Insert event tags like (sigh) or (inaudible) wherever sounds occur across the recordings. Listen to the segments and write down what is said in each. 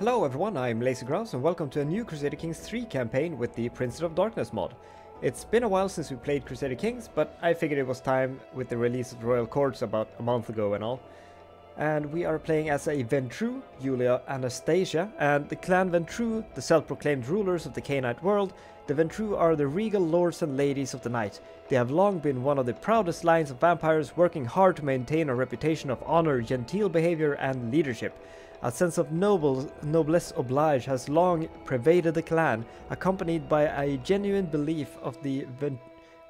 Hello everyone, I'm Lazy Grouse and welcome to a new Crusader Kings 3 campaign with the Princes of Darkness mod. It's been a while since we played Crusader Kings, but I figured it was time with the release of Royal Courts about a month ago and all. And we are playing as a Ventrue, Julia Anastasia, and the clan Ventrue, the self-proclaimed rulers of the Cainite world, the Ventrue are the regal lords and ladies of the night. They have long been one of the proudest lines of vampires, working hard to maintain a reputation of honor, genteel behavior, and leadership. A sense of noble, noblesse oblige has long pervaded the clan, accompanied by a genuine belief of the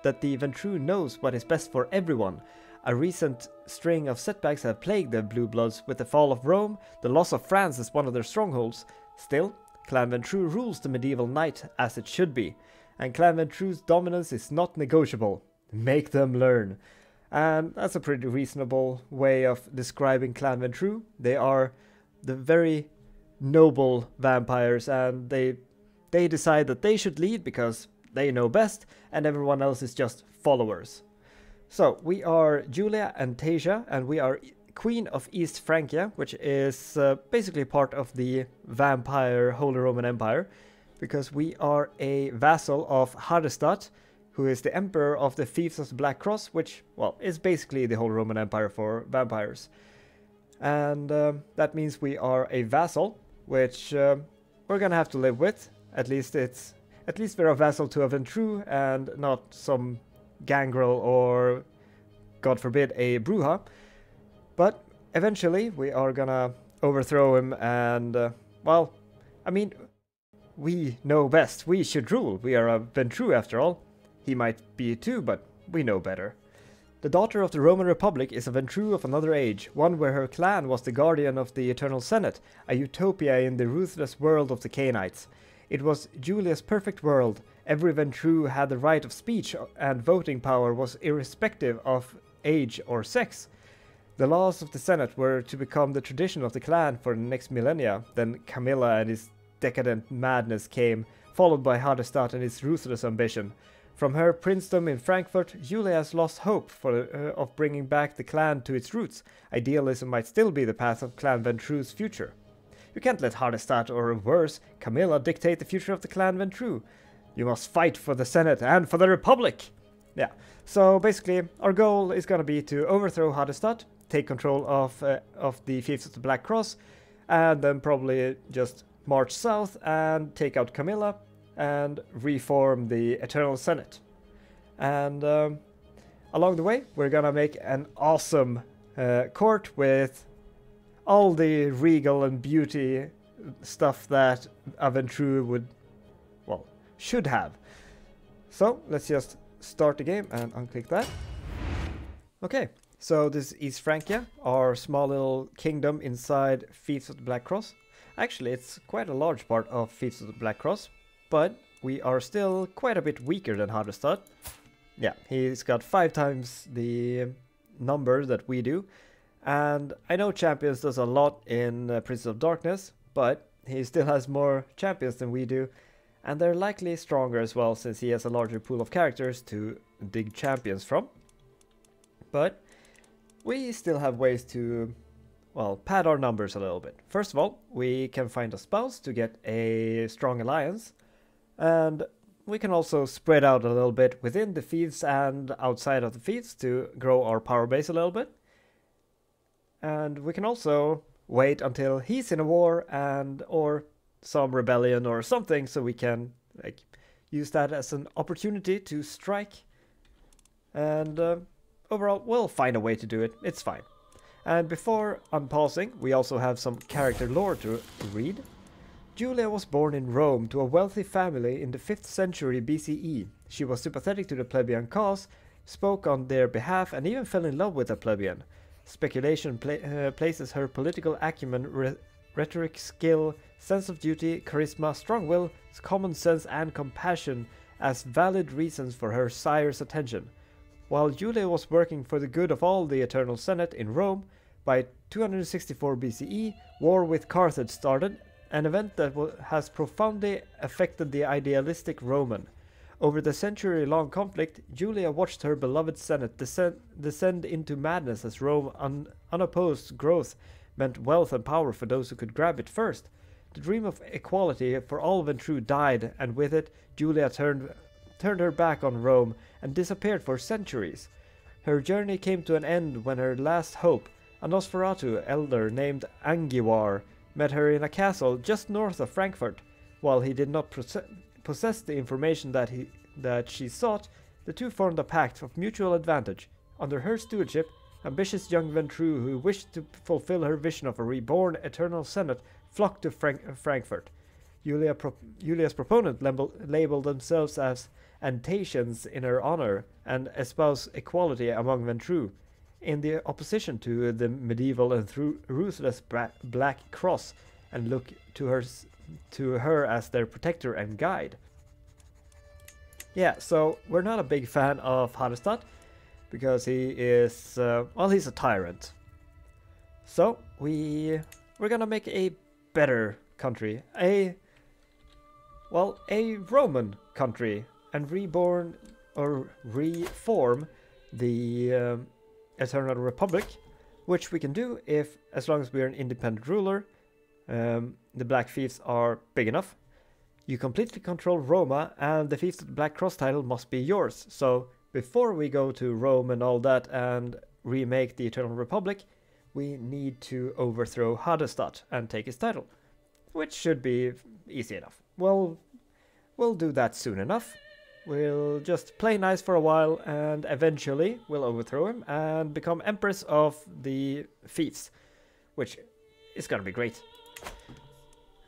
that the Ventrue knows what is best for everyone. A recent string of setbacks have plagued the Blue Bloods with the fall of Rome, the loss of France as one of their strongholds. Still, Clan Ventrue rules the medieval night as it should be, and Clan Ventrue's dominance is not negotiable. Make them learn. And that's a pretty reasonable way of describing Clan Ventrue. They are the very noble vampires and they they decide that they should lead because they know best and everyone else is just followers. So we are Julia Antasia and we are Queen of East Francia, which is uh, basically part of the vampire Holy Roman Empire, because we are a vassal of Hardestadt, who is the emperor of the Fiefs of the Black Cross, which, well, is basically the Holy Roman Empire for vampires and uh, that means we are a vassal, which uh, we're gonna have to live with. At least it's at least we're a vassal to a Ventrue and not some gangrel or, God forbid, a Brujah. But eventually we are gonna overthrow him and, uh, well, I mean, we know best. We should rule. We are a Ventrue after all. He might be too, but we know better. The daughter of the Roman Republic is a Ventrue of another age, one where her clan was the guardian of the Eternal Senate, a utopia in the ruthless world of the Cainites. It was Julia's perfect world. Every Ventrue had the right of speech and voting power was irrespective of age or sex. The laws of the Senate were to become the tradition of the clan for the next millennia. Then Camilla and his decadent madness came, followed by Hardestadt and his ruthless ambition. From her princedom in Frankfurt, Julia has lost hope for, uh, of bringing back the clan to its roots. Idealism might still be the path of Clan Ventrue's future. You can't let Hardestadt or worse, Camilla dictate the future of the Clan Ventrue. You must fight for the Senate and for the Republic! Yeah, so basically, our goal is gonna be to overthrow Hardestadt, take control of, uh, of the Fiefs of the Black Cross, and then probably just march south and take out Camilla, and reform the Eternal Senate. And um, along the way, we're gonna make an awesome uh, court with all the regal and beauty stuff that a Ventrue would, well, should have. So let's just start the game and unclick that. Okay, so this is East Francia, our small little kingdom inside Fiefs of the Black Cross. Actually, it's quite a large part of Fiefs of the Black Cross, but we are still quite a bit weaker than Hardestadt. Yeah, he's got five times the number that we do. And I know Champions does a lot in uh, of Darkness, but he still has more champions than we do. And they're likely stronger as well, since he has a larger pool of characters to dig champions from. But we still have ways to, well, pad our numbers a little bit. First of all, we can find a spouse to get a strong alliance. And we can also spread out a little bit within the Fiefs and outside of the Fiefs to grow our power base a little bit. And we can also wait until he's in a war and or some rebellion or something so we can like use that as an opportunity to strike. And uh, overall, we'll find a way to do it. It's fine. And before unpausing, we also have some character lore to read. Julia was born in Rome to a wealthy family in the 5th century BCE. She was sympathetic to the plebeian cause, spoke on their behalf, and even fell in love with a plebeian. Speculation pla uh, places her political acumen, re rhetoric skill, sense of duty, charisma, strong will, common sense, and compassion as valid reasons for her sire's attention. While Julia was working for the good of all the Eternal Senate in Rome, by 264 BCE, war with Carthage started, an event that has profoundly affected the idealistic Roman. Over the century-long conflict, Julia watched her beloved Senate descend, descend into madness as Rome un unopposed growth meant wealth and power for those who could grab it first. The dream of equality for all Ventrue died, and with it, Julia turned, turned her back on Rome and disappeared for centuries. Her journey came to an end when her last hope, a Nosferatu elder named Angiwar, met her in a castle just north of Frankfurt. While he did not possess the information that, he, that she sought, the two formed a pact of mutual advantage. Under her stewardship, ambitious young Ventrue who wished to fulfill her vision of a reborn eternal senate flocked to Frank- Frankfurt. Julia pro- Julia's proponent labeled themselves as Antatians in her honor and espouse equality among Ventrue, in the opposition to the medieval and ruthless Black Cross, and look to her to her as their protector and guide. Yeah, so we're not a big fan of Hardestadt because he is uh, well, he's a tyrant. So we we're gonna make a better country, a well, a Roman country, and reborn or reform the um, Eternal Republic, which we can do if, as long as we're an independent ruler, um, the Black Fiefs are big enough. You completely control Roma, and the Fiefs of the Black Cross title must be yours. So before we go to Rome and all that and remake the Eternal Republic, we need to overthrow Hardestadt and take his title, which should be easy enough. Well, we'll do that soon enough. We'll just play nice for a while and eventually we'll overthrow him and become Empress of the Fiefs, which is gonna be great.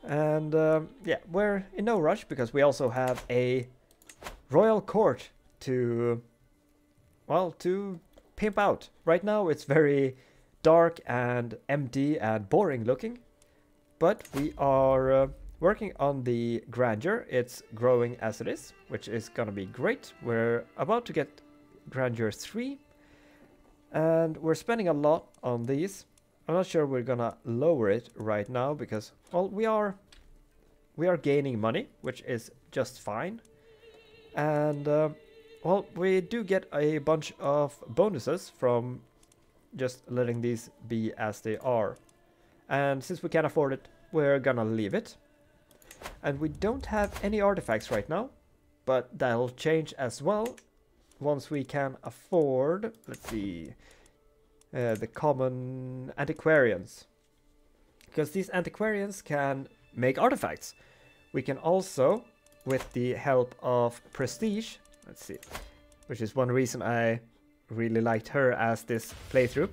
And um, yeah, we're in no rush because we also have a royal court to, well, to pimp out. Right now it's very dark and empty and boring looking, but we are uh, working on the grandeur. It's growing as it is, which is gonna be great. We're about to get grandeur 3 and we're spending a lot on these. I'm not sure we're gonna lower it right now because well we are we are gaining money which is just fine and uh, well we do get a bunch of bonuses from just letting these be as they are and since we can't afford it we're gonna leave it and we don't have any artifacts right now, but that'll change as well once we can afford, let's see, uh, the common antiquarians. Because these antiquarians can make artifacts. We can also, with the help of Prestige, let's see, which is one reason I really liked her as this playthrough.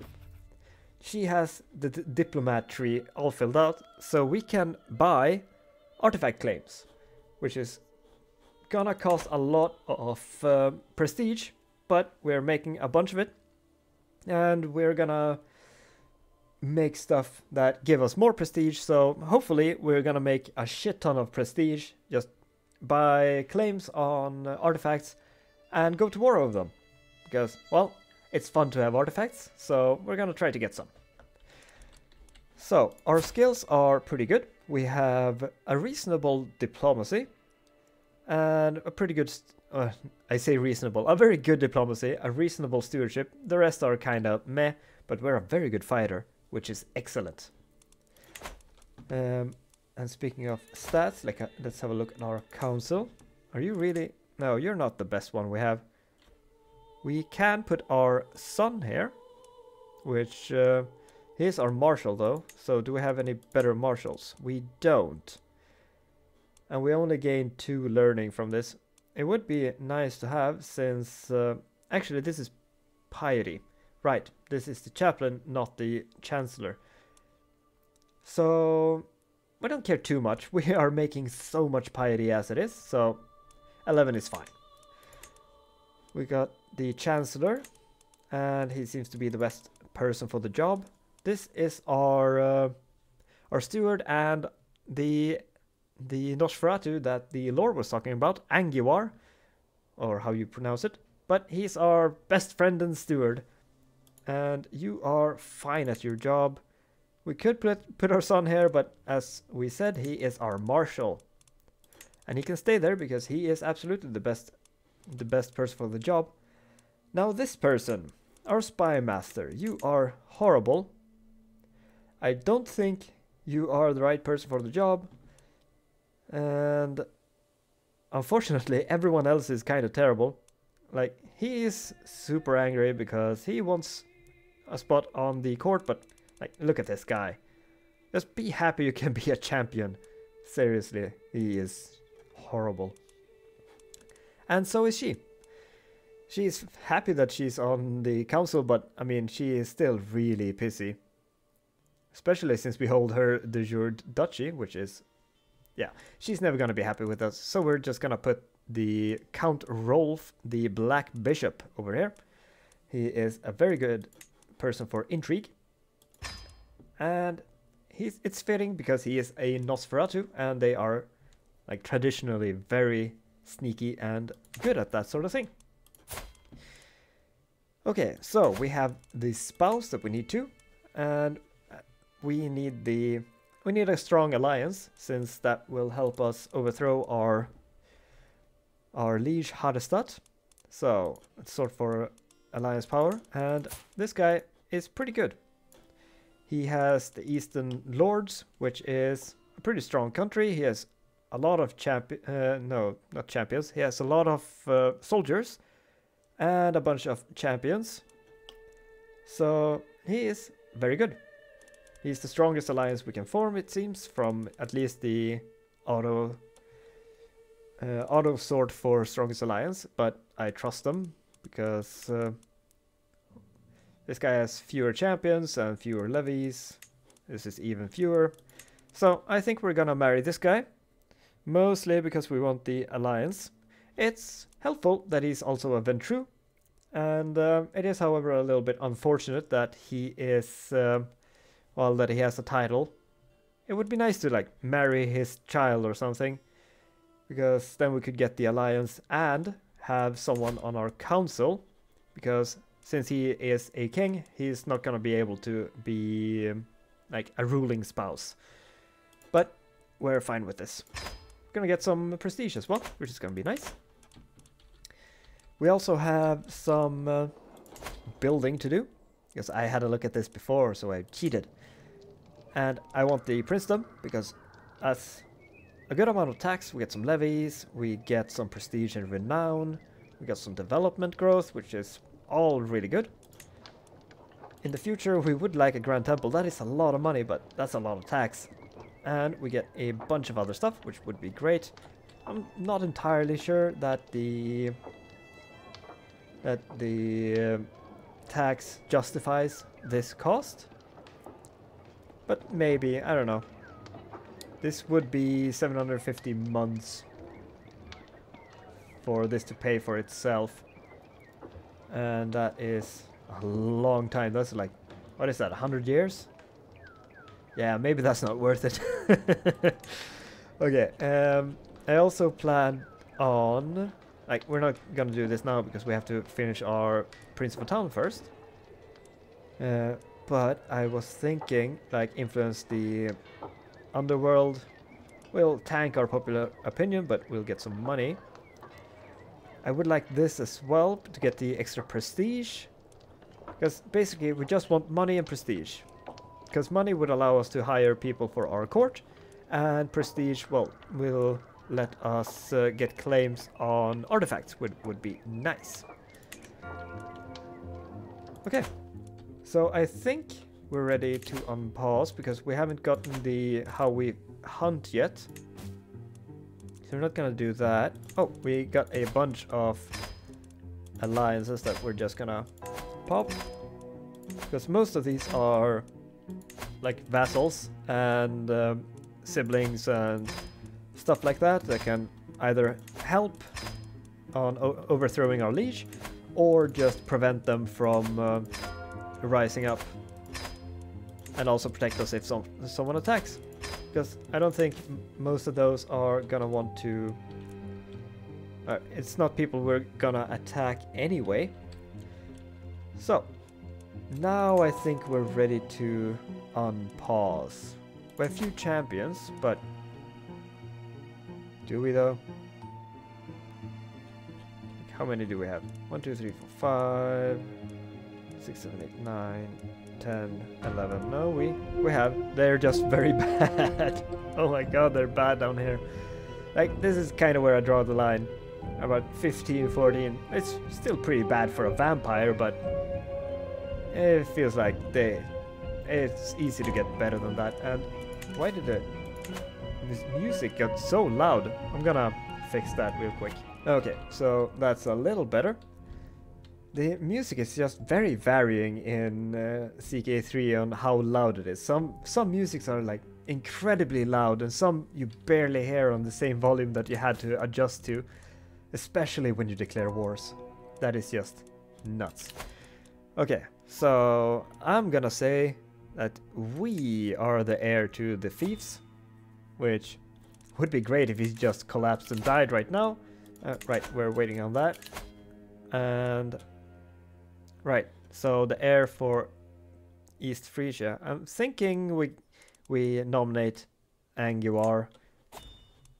She has the diplomat tree all filled out, so we can buy artifact claims, which is gonna cost a lot of uh, prestige, but we're making a bunch of it, and we're gonna make stuff that give us more prestige. So hopefully we're gonna make a shit ton of prestige just by claims on artifacts and go to war over them. Because, well, it's fun to have artifacts, so we're gonna try to get some. So, our skills are pretty good we have a reasonable diplomacy and a pretty good, uh, I say reasonable, a very good diplomacy, a reasonable stewardship. The rest are kind of meh, but we're a very good fighter, which is excellent. Um, and speaking of stats, like uh, let's have a look at our council. Are you really? No, you're not the best one we have. We can put our son here, which uh, Here's our marshal though, so do we have any better marshals? We don't. And we only gain two learning from this. It would be nice to have since... Uh, actually, this is piety. Right, this is the chaplain, not the chancellor. So, we don't care too much. (laughs) We are making so much piety as it is, so 11 is fine. We got the chancellor, and he seems to be the best person for the job. This is our uh, our steward and the the Nosferatu that the Lord was talking about, Angiwar, or how you pronounce it. But he's our best friend and steward, and you are fine at your job. We could put put our son here, but as we said, he is our marshal, and he can stay there because he is absolutely the best the best person for the job. Now this person, our spy master, you are horrible I don't think you are the right person for the job. And unfortunately, (laughs) everyone else is kind of terrible. Like, he is super angry because he wants a spot on the court, but like, look at this guy. Just be happy you can (laughs) be a champion. Seriously, he is horrible. And so is she. She's happy that she's on the council, but I mean, she is still really pissy. Especially since we hold her de jure duchy, which is, yeah, she's never gonna be happy with us. So we're just gonna put the Count Rolf, the Black Bishop, over here. He is a very good person for intrigue. And he's it's fitting because he is a Nosferatu and they are like traditionally very sneaky and good at that sort of thing. Okay, so we have the spouse that we need to, and we need the we need a strong alliance since that will help us overthrow our our liege Hardestadt. So let's sort for alliance power, and this guy is pretty good. He has the Eastern Lords, which is a pretty strong country. He has a lot of champ uh, no, not champions. He has a lot of uh, soldiers and a bunch of champions. So he is very good. He's the strongest alliance we can form, it seems, from at least the auto uh, auto sort for strongest alliance. But I trust them because uh, this guy has fewer champions and fewer levies. This is even fewer. So I think we're gonna marry this guy. Mostly because we want the alliance. It's helpful that he's also a Ventrue. And uh, it is, however, a little bit unfortunate that he is, uh, well, that he has a title. It would be nice to, like, marry his child or something. Because then we could get the alliance and have someone on our council. Because since he is a king, he's not gonna be able to be um, like a ruling spouse. But we're fine with this. We're Gonna get some prestige as well, which is gonna be nice. We also have some uh, building to do, because I had a look at this before, so I cheated. And I want the princedom, because that's a good amount of tax, we get some levies, we get some prestige and renown, we got some development growth, which is all really good. In the future, we would like a Grand Temple. That is a lot of money, but that's a lot of tax. And we get a bunch of other stuff, which would be great. I'm not entirely sure that the that the uh, tax justifies this cost. But maybe, I don't know. This would be 750 months for this to pay for itself and that is a long time. That's like, what is that, 100 years? Yeah, maybe that's not worth it. (laughs) okay, um, I also plan on, like, we're not gonna do this now because we have to finish our Prince of Town first. Uh, but I was thinking, like, influence the underworld. We'll tank our popular opinion, but we'll get some money. I would like this as well to get the extra prestige. Because basically we just want money and prestige. Because money would allow us to hire people for our court. And prestige, well, will let us uh, get claims on artifacts, would, would be nice. Okay, so I think we're ready to unpause because we haven't gotten the how we hunt yet So we're not gonna do that. Oh, we got a bunch of alliances that we're just gonna pop. Because most of these are like vassals and um, siblings and stuff like that that can either help on overthrowing our liege or just prevent them from uh, rising up and also protect us if some, someone attacks. Because I don't think most of those are gonna want to... Uh, it's not people we're gonna attack anyway. So, now I think we're ready to unpause. We have a few champions, but... Do we though? How many do we have? One, two, three, four, five, six, seven, eight, nine. 10, 11. No, we we have. They're just very (laughs) bad. oh my god, they're bad down here. Like, this is kind of where I draw the line. About 15, 14. It's still pretty bad for a vampire, but it feels like they... It's easy to get better than that. And why did the this music got so loud? I'm gonna fix that real quick. Okay, so that's a little better. The music is just very varying in uh, CK3 on how loud it is. Some some musics are like incredibly loud and some you barely hear on the same volume that you had to adjust to, especially when you declare wars. That is just nuts. Okay, so I'm gonna say that we are the heir to the Fiefs, which would be great if he just collapsed and died right now. Uh, right, we're waiting on that. And right, so the heir for East Frisia. I'm thinking we we nominate Anguar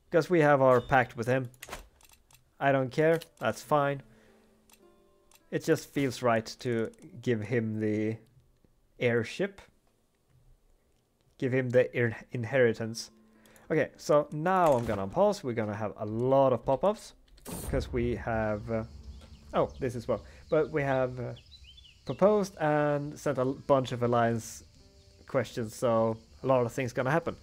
because we have our pact with him. I don't care, that's fine. It just feels right to give him the heirship. Give him the inheritance. Okay, so now I'm gonna pause. We're gonna have a lot of pop-ups because we have... Uh, oh, this as well. But we have uh, proposed and sent a bunch of alliance questions, so a lot of things gonna happen.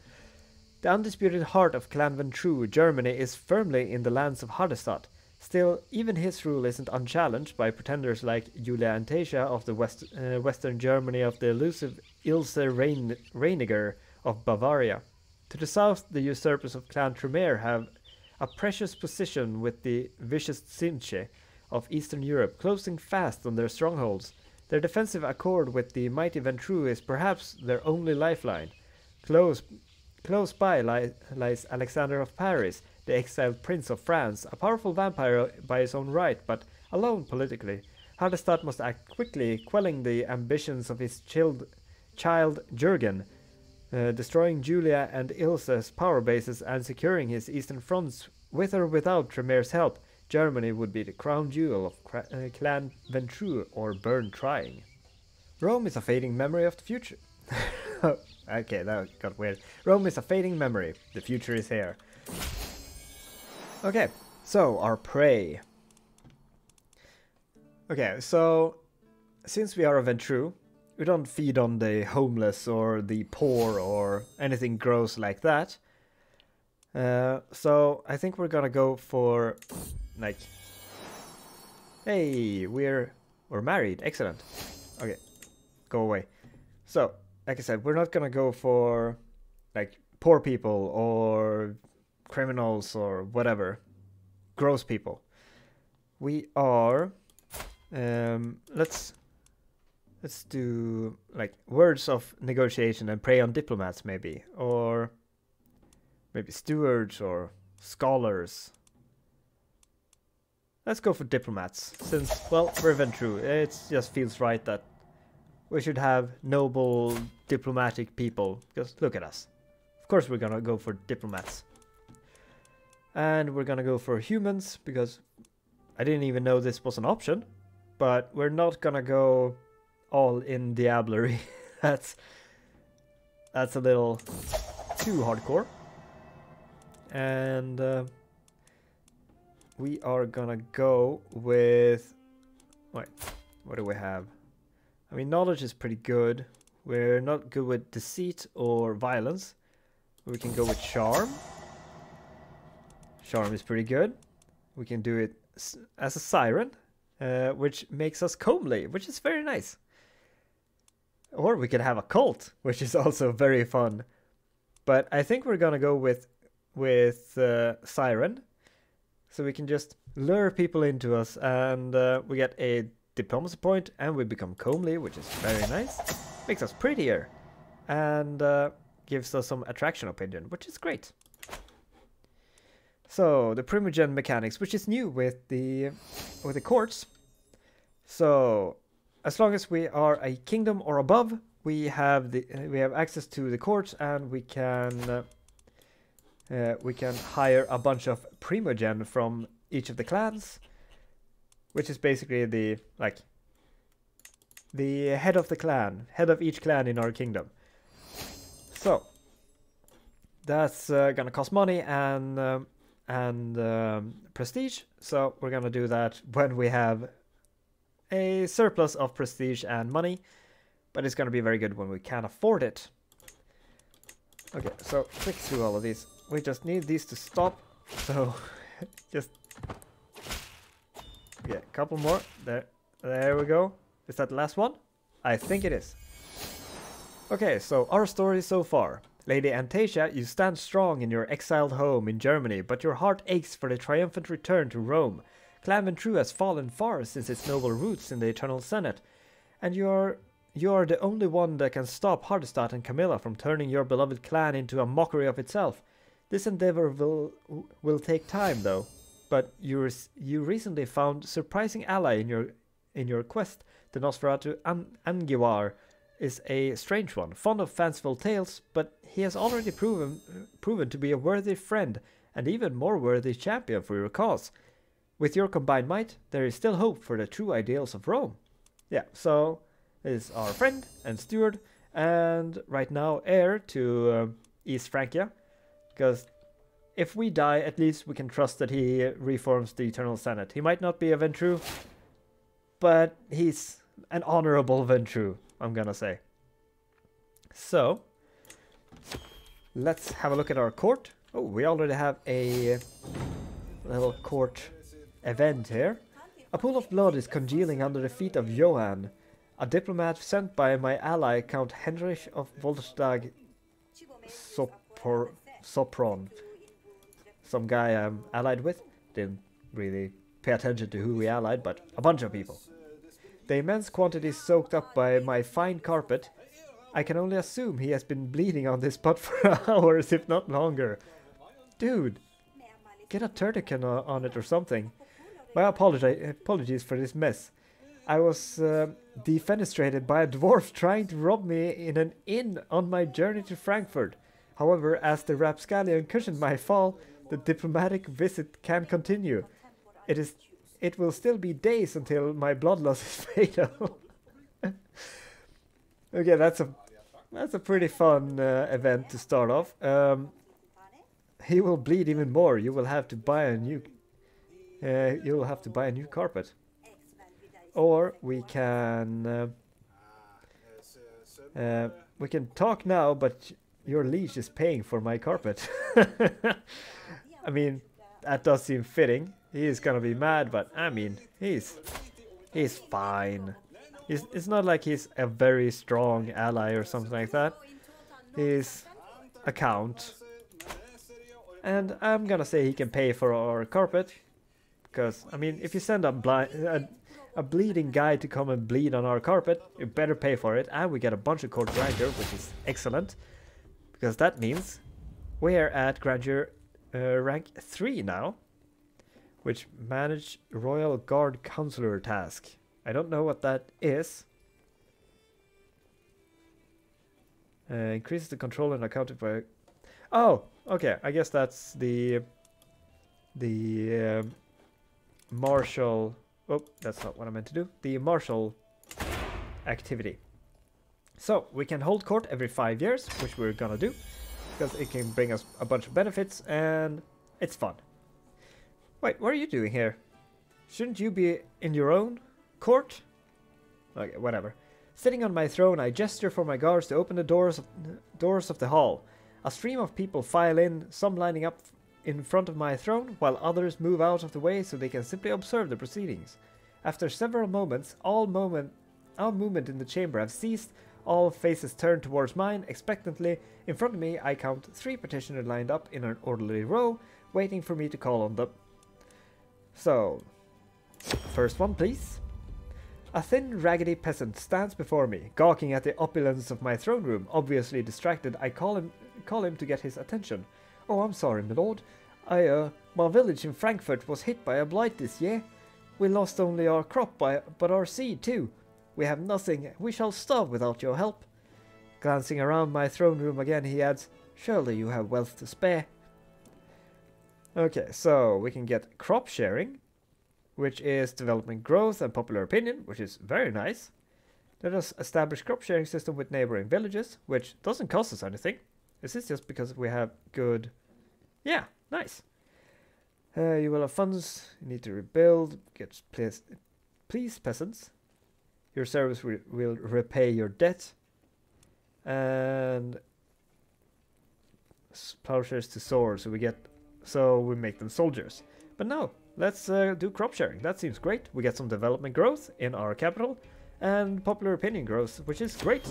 The undisputed heart of Clan Ventrue, Germany, is firmly in the lands of Hardestadt. Still, even his rule isn't unchallenged by pretenders like Julia Antasia of the West, uh, Western Germany of the elusive Ilse Rein Reiniger of Bavaria. To the south, the usurpers of Clan Tremere have a precious position with the vicious Tzimisce of Eastern Europe closing fast on their strongholds. Their defensive accord with the mighty Ventrue is perhaps their only lifeline. Close, close by li lies Alexander of Paris, the exiled prince of France, a powerful vampire by his own right, but alone politically. Hardestadt must act quickly, quelling the ambitions of his child, child Jurgen, uh, destroying Julia and Ilse's power bases and securing his eastern fronts with or without Tremere's help. Germany would be the crown jewel of uh, Clan Ventrue or burn trying. Rome is a fading memory of the future. (laughs) okay, that got weird. Rome is a fading memory. The future is here. Okay, so our prey. Okay, so since we are a Ventrue, we don't feed on the homeless or the poor or anything gross like that. Uh, so I think we're gonna go for like, hey, we're we're married. Excellent. Okay, go away. So, like I said, we're not gonna go for like poor people or criminals or whatever, gross people. We are. Um, let's let's do like words of negotiation and prey on diplomats maybe, or maybe stewards or scholars. Let's go for diplomats, since, well, we're Ventrue. It just feels right that we should have noble diplomatic people, because look at us. Of course we're gonna go for diplomats. And we're gonna go for humans, because I didn't even know this was an option. But we're not gonna go all in Diablerie. (laughs) that's that's a little too hardcore. And uh, we are gonna go with wait, what do we have? I mean knowledge is pretty good. We're not good with deceit or violence. We can go with charm. Charm is pretty good. We can do it as a siren, uh, which makes us comely, which is very nice. Or we could have a cult, (laughs) which is also very fun. But I think we're gonna go with with uh, Siren. So we can just lure people into us and uh, we get a diplomacy point and we become comely, which is very nice. Makes us prettier and uh, gives us some attraction opinion, which is great. So the primogen mechanics, which is new with the with the courts. So as long as we are a kingdom or above, we have the we have access to the courts and we can uh, uh, we can hire a bunch of primogen from each of the clans, which is basically the like the head of the clan, head of each clan in our kingdom. So that's uh, gonna cost money, and um, and um, prestige. So we're gonna do that when we have a surplus of prestige and money, but it's gonna be very good when we can afford it. Okay, so click through all of these. We just need these to stop. So (laughs) just yeah, a couple more. There, there we go. Is that the last one? I think it is. Okay, so our story so far. Lady Antasia, you stand strong in your exiled home in Germany, but your heart aches for the triumphant return to Rome. Clan Ventrue has fallen far since its noble roots in the Eternal Senate, and you are you are the only one that can stop Hardestadt and Camilla from turning your beloved clan into a mockery of itself. This endeavor will will take time, though. But you you recently found surprising ally in your in your quest. The Nosferatu An Angiwar is a strange one, fond of fanciful tales, but he has already proven proven to be a worthy friend and even more worthy champion for your cause. With your combined might, there is still hope for the true ideals of Rome. Yeah, so is our friend and steward, and right now heir to uh, East Francia. Because if we die, at least we can trust that he reforms the Eternal Senate. He might not be a Ventrue, but he's an honorable Ventrue, I'm gonna say. So, let's have a look at our court. Oh, we already have a little court event here. A pool of blood is congealing under the feet of Johann, a diplomat sent by my ally Count Henrich of Volstag Sopor Sopron. Some guy I'm allied with. Didn't really pay attention to who we allied, but a bunch of people. The immense quantity soaked up by my fine carpet, I can only assume he has been bleeding on this spot (laughs) for hours, if not longer. Dude, get a tourniquet on it or something. My apologi apologies for this mess. I was uh, defenestrated by a dwarf trying to rob me in an inn on my journey to Frankfurt. However, as the rapscallion cushioned my fall, the diplomatic visit can continue. It is, it will still be days until my blood loss is (laughs) fatal. okay, that's a that's a pretty fun uh, event to start off. Um, he will bleed even more. You will have to buy a new. Uh, you will have to buy a new carpet. Or we can. Uh, uh we can talk now, but your liege is paying for my carpet. (laughs) I mean, that does seem fitting. He is gonna be mad, but I mean, he's he's fine. He's, it's not like he's a very strong ally or something like that. He's a count. And I'm gonna say he can pay for our carpet. Because, I mean, if you send a, blind, a, a bleeding guy to come and bleed on our carpet, you better pay for it. And we get a bunch of court grandeur, which is excellent because that means we're at grandeur uh, rank 3 now, which manage Royal Guard Counselor task. I don't know what that is. Uh, increases the control and accounted for. Oh, okay. I guess that's the the um, martial. Oh, that's not what I meant to do. The martial activity. So we can hold court every five years, which we're gonna do, because it can bring us a bunch of benefits and it's fun. Wait, what are you doing here? Shouldn't you be in your own court? Okay, whatever. Sitting on my throne, I gesture for my guards to open the doors of, doors of the hall. A stream of people file in, some lining up in front of my throne, while others move out of the way so they can simply observe the proceedings. After several moments, all moment, all movement in the chamber have ceased, all faces turned towards mine expectantly. In front of me, I count three petitioners lined up in an orderly row, waiting for me to call on them. So, first one, please. A thin, raggedy peasant stands before me, gawking at the opulence of my throne room. Obviously distracted, I call him, call him to get his attention. Oh, I'm sorry, my lord. I, uh, my village in Frankfurt was hit by a blight this year. We lost only our crop, by, but our seed too. We have nothing. We shall starve without your help. Glancing around my throne room again, he adds, Surely you have wealth to spare. Okay, so we can get crop sharing, which is development growth and popular opinion, which is very nice. Let us establish crop sharing system with neighboring villages, which doesn't cost us anything. This is just because we have good... Yeah, nice. Uh, you will have funds. You need to rebuild. Get please, please peasants. Your service will, will repay your debt. And plowshares to swords. So we get, so we make them soldiers. But no, let's uh, do crop sharing. That seems great. We get some development growth in our capital and popular opinion growth, which is great.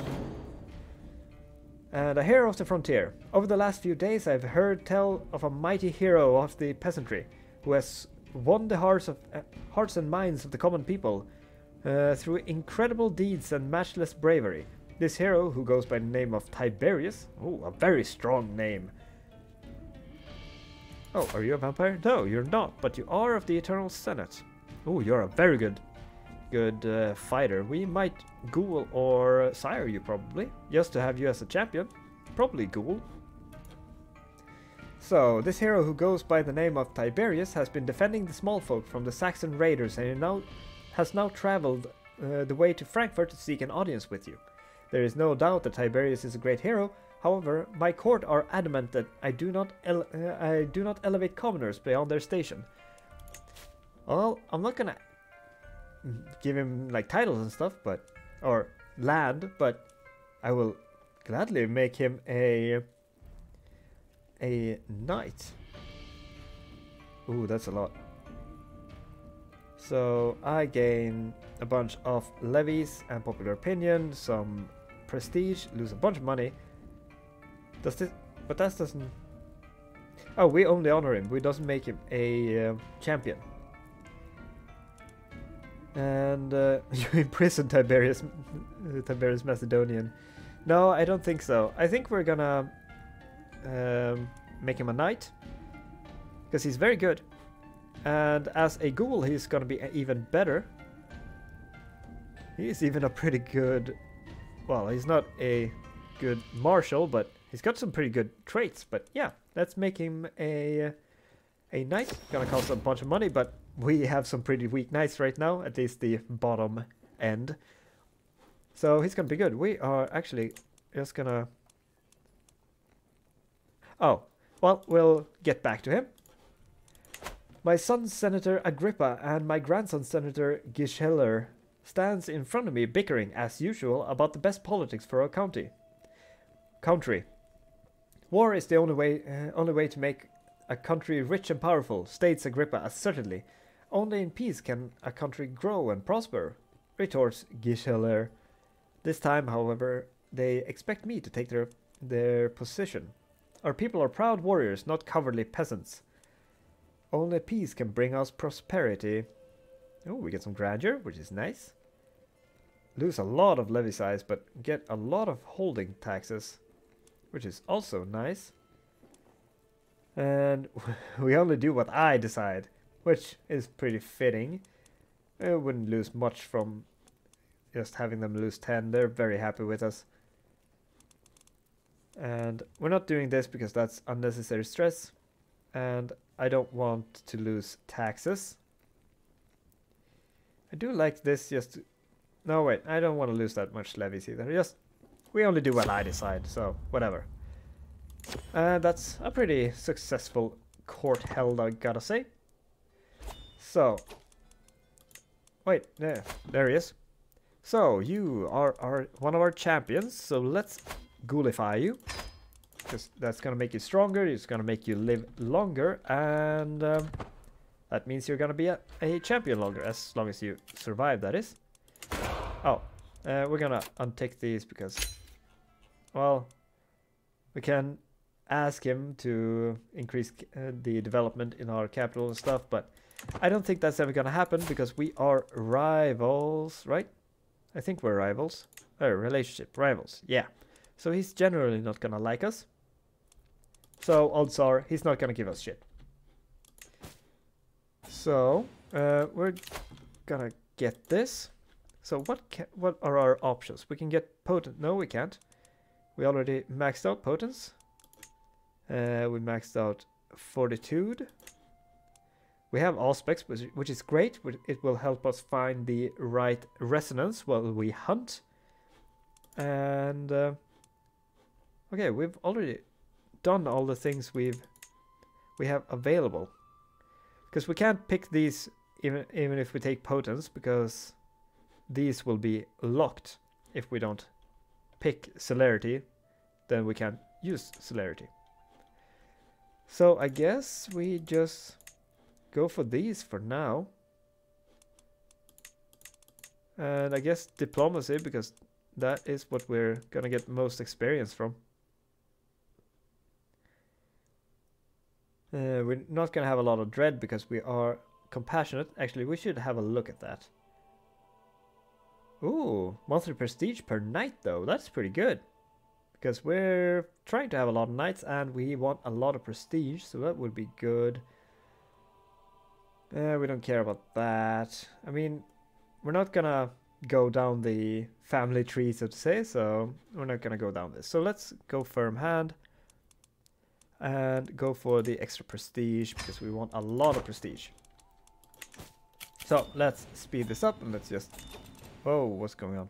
And a hero of the frontier. Over the last few days I've heard tell of a mighty hero of the peasantry, who has won the hearts, of, uh, hearts and minds of the common people uh, through incredible deeds and matchless bravery. This hero, who goes by the name of Tiberius, oh, a very strong name. Oh, are you a vampire? No, you're not, but you are of the Eternal Senate. Oh, you're a very good good uh, fighter. We might ghoul or sire you probably, just to have you as a champion. Probably ghoul. So, this hero who goes by the name of Tiberius has been defending the small folk from the Saxon raiders and he now has now traveled uh, the way to Frankfurt to seek an audience with you. There is no doubt that Tiberius is a great hero, however, my court are adamant that I do not uh, I do not elevate commoners beyond their station. Well, I'm not gonna give him like titles and stuff, but or land, but I will gladly make him a a knight. Ooh, that's a lot. So I gain a bunch of levies and popular opinion, some prestige, lose a bunch of money. Does this? But that doesn't. Oh, we only honor him. We doesn't make him a uh, champion. And uh, (laughs) you imprison Tiberius, (laughs) Tiberius Macedonian. No, I don't think so. I think we're gonna um, make him a knight because he's very good. And as a ghoul, he's gonna be even better. He's even a pretty good. Well, he's not a good marshal, but he's got some pretty good traits. But yeah, let's make him a a knight. Gonna cost a bunch of money, but we have some pretty weak knights right now, at least the bottom end. So he's gonna be good. We are actually just gonna... Oh, well, we'll get back to him. My son, Senator Agrippa, and my grandson, Senator Gischeller, stands in front of me bickering, as usual, about the best politics for our county. Country. War is the only way, uh, only way to make a country rich and powerful, states Agrippa assertedly. Only in peace can a country grow and prosper, retorts Gischeller. This time, however, they expect me to take their, their position. Our people are proud warriors, not cowardly peasants. Only peace can bring us prosperity. Oh, we get some grandeur, which is nice. Lose a lot of levy size, but get a lot of holding taxes, which is also nice. And (laughs) we only do what I decide which is pretty fitting. I wouldn't lose much from just having them lose 10. They're very happy with us. And we're not doing this because that's unnecessary stress. And I don't want to lose taxes. I do like this just... No, wait. I don't want to lose that much levies either. Just... We only do what I decide, so whatever. Uh, that's a pretty successful court held, I gotta say. So, wait, there, there he is. So, you are, are one of our champions, so let's ghoulify you. Because that's gonna make you stronger, it's gonna make you live longer, and um, that means you're gonna be a, a, champion longer, as long as you survive, that is. Oh, uh, we're gonna untick these because, well, we can ask him to increase uh, the development in our capital and stuff, but I don't think that's ever gonna happen because we are rivals, right? I think we're rivals. Oh, relationship, rivals, yeah. So he's generally not gonna like us. So odds are he's not gonna give us shit. So uh, we're gonna get this. So what what are our options? We can get potent. No, we can't. We already maxed out potence. Uh, we maxed out fortitude. We have Auspex, which, which is great. It will help us find the right resonance while we hunt. And uh, okay, we've already done all the things we've we have available. Because we can't pick these even, even if we take potence, because these will be locked if we don't pick celerity, then we can't use celerity. So I guess we just go for these for now. And I guess diplomacy, because that is what we're gonna get most experience from. Uh, we're not gonna have a lot of dread because we are compassionate. Actually, we should have a look at that. Ooh, monthly prestige per night though. That's pretty good. Because we're trying to have a lot of nights and we want a lot of prestige, so that would be good. Uh, we don't care about that. I mean, we're not gonna go down the family tree, so to say, so we're not gonna go down this. So let's go firm hand and go for the extra prestige because we want a lot of prestige. So let's speed this up and let's just... Oh, what's going on?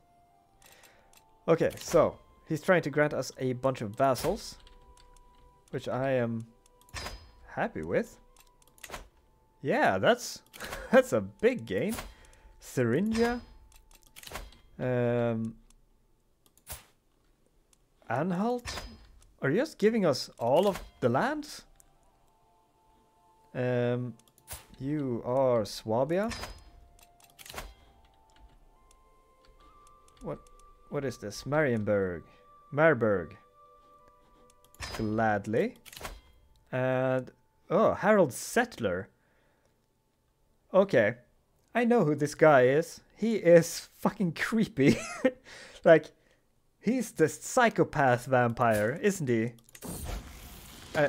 Okay, so he's trying to grant us a bunch of vassals, which I am happy with. Yeah, that's (laughs) that's a big gain. Thuringia. Um, Anhalt. Are you just giving us all of the lands? Um, you are Swabia. What? What is this? Marienburg. Marburg. Gladly. And oh, Harold Settler. Okay. I know who this guy is. He is fucking creepy. (laughs) like, he's the psychopath vampire, isn't he? Uh,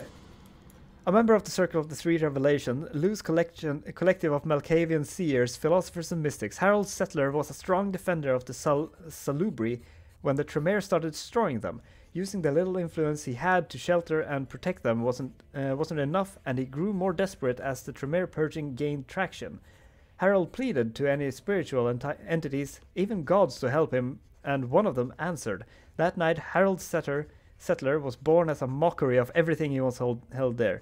a member of the Circle of the Three Revelation, loose collection, collective of Malkavian seers, philosophers, and mystics, Harold Settler was a strong defender of the Sal- Salubri when the Tremere started destroying them. Using the little influence he had to shelter and protect them wasn't uh, wasn't enough, and he grew more desperate as the Tremere purging gained traction. Harold pleaded to any spiritual enti- entities, even gods, to help him, and one of them answered. That night, Harold Setter, Settler was born as a mockery of everything he once hold, held dear.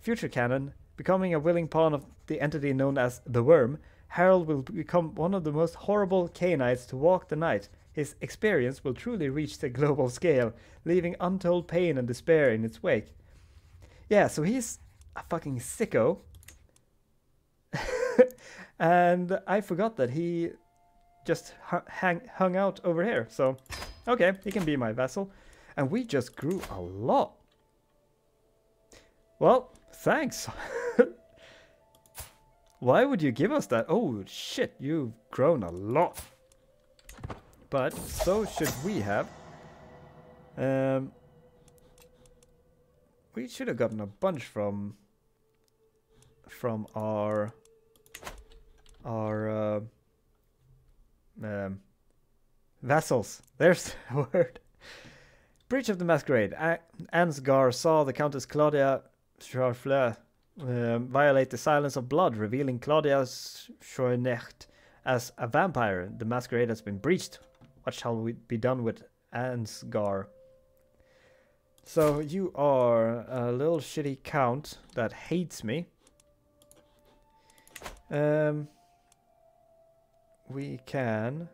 Future canon, becoming a willing pawn of the entity known as the Wyrm, Harold will become one of the most horrible Cainites to walk the night, his experience will truly reach the global scale, leaving untold pain and despair in its wake. Yeah, so he's a fucking sicko. (laughs) and I forgot that he just hung, hung out over here. So, okay, he can be my vassal. And we just grew a lot. Well, thanks. (laughs) Why would you give us that? Oh, shit, you've grown a lot but so should we have. Um, we should have gotten a bunch from from our our uh, um, vassals. There's (laughs) the word. Breach of the Masquerade. Ansgar saw the Countess Claudia Charfleur um, violate the silence of blood, revealing Claudia Schoenecht as a vampire. The masquerade has been breached. What shall we be done with Ansgar? So you are a little shitty count that hates me. Um, we can.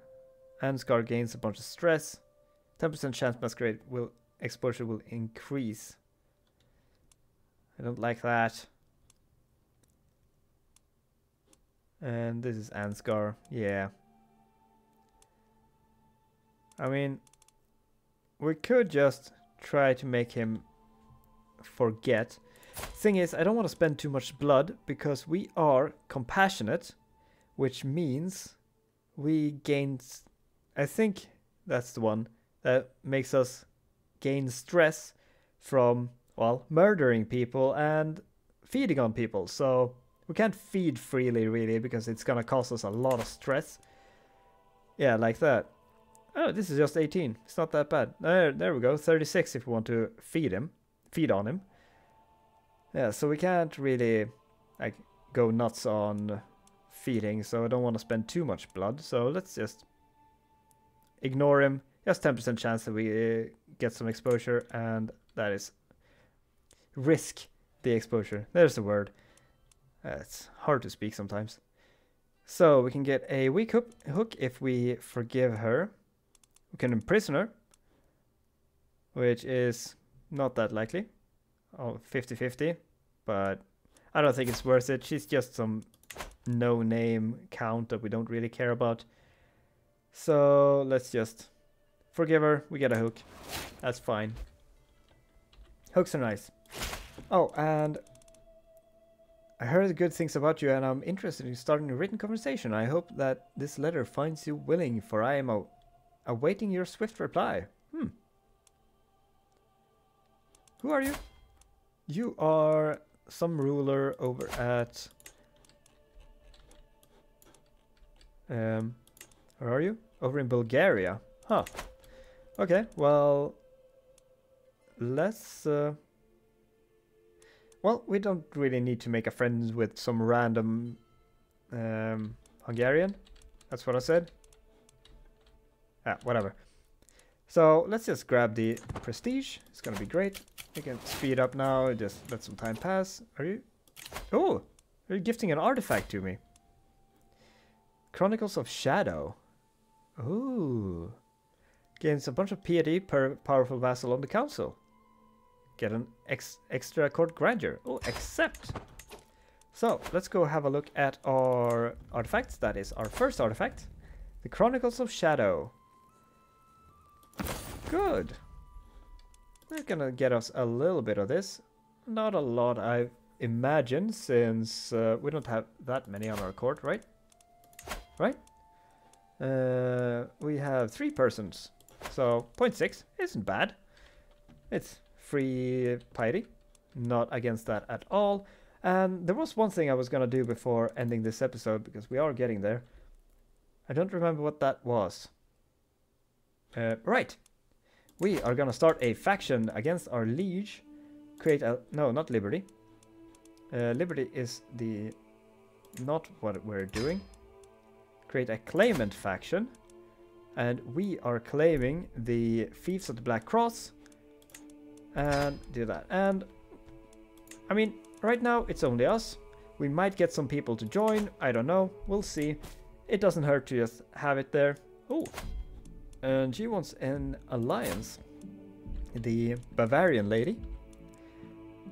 Ansgar gains a bunch of stress. 10% chance masquerade will exposure will increase. I don't like that. And this is Ansgar. Yeah. I mean, we could just try to make him forget. Thing is, I don't want to spend too much blood because we are compassionate, which means we gain. I think that's the one that makes us gain stress from, well, murdering people and feeding on people. So we can't feed freely, really, because it's gonna cause us a lot of stress. Yeah, like that. Oh, this is just 18. It's not that bad. There, there we go. 36 if we want to feed him. Feed on him. Yeah, so we can't really like go nuts on feeding, so I don't want to spend too much blood. So let's just ignore him. Just 10% chance that we uh, get some exposure, and that is risk the exposure. There's the word. Uh, it's hard to speak sometimes. So we can get a weak hook, hook if we forgive her. We can imprison her, which is not that likely. Oh, 50-50, but I don't think it's worth it. She's just some no-name count that we don't really care about. So let's just forgive her. We get a hook. That's fine. Hooks are nice. Oh, and I heard good things about you and I'm interested in starting a written conversation. I hope that this letter finds you willing, for I am awaiting your swift reply. Hmm. Who are you? You are some ruler over at... Um, where are you? Over in Bulgaria. Huh. Okay, well... Let's... Uh, well, we don't really need to make a friend with some random um, Hungarian. That's what I said. Ah, whatever. So let's just grab the prestige. It's gonna be great. We can speed up now. Just let some time pass. Are you? Oh, you're gifting an artifact to me? Chronicles of Shadow. Ooh. Gains a bunch of piety per powerful vassal on the council. Get an ex extra court grandeur. Oh, accept. So, let's go have a look at our artifacts. That is our first artifact. The Chronicles of Shadow. Good. We're gonna get us a little bit of this. Not a lot, I imagine, since uh, we don't have that many on our court, right? Right? Uh, we have three persons. So, 0.6 isn't bad. It's free piety. Not against that at all. And there was one thing I was going to do before ending this episode, because we are getting there. I don't remember what that was. Uh, right. We are going to start a faction against our liege. Create a... No, not Liberty. Uh, Liberty is the... Not what we're doing. Create a claimant faction. And we are claiming the Fiefs of the Black Cross and do that. And I mean, right now it's only us. We might get some people to join. I don't know. We'll see. It doesn't hurt to just have it there. Oh, and she wants an alliance. The Bavarian lady.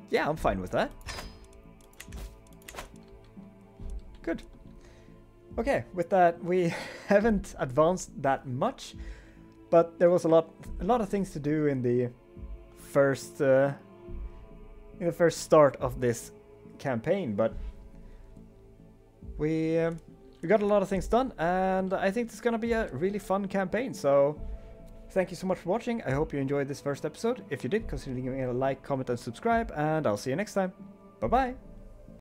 Yeah, I'm fine with that. Okay, with that, we (laughs) haven't advanced that much, but there was a lot, a lot of things to do in the first uh, in the first start of this campaign, but we uh, we got a lot of things done, and I think it's gonna be a really fun campaign. So thank you so much for watching. I hope you enjoyed this first episode. If you did, consider giving it a like, comment, and subscribe, and I'll see you next time. Bye bye.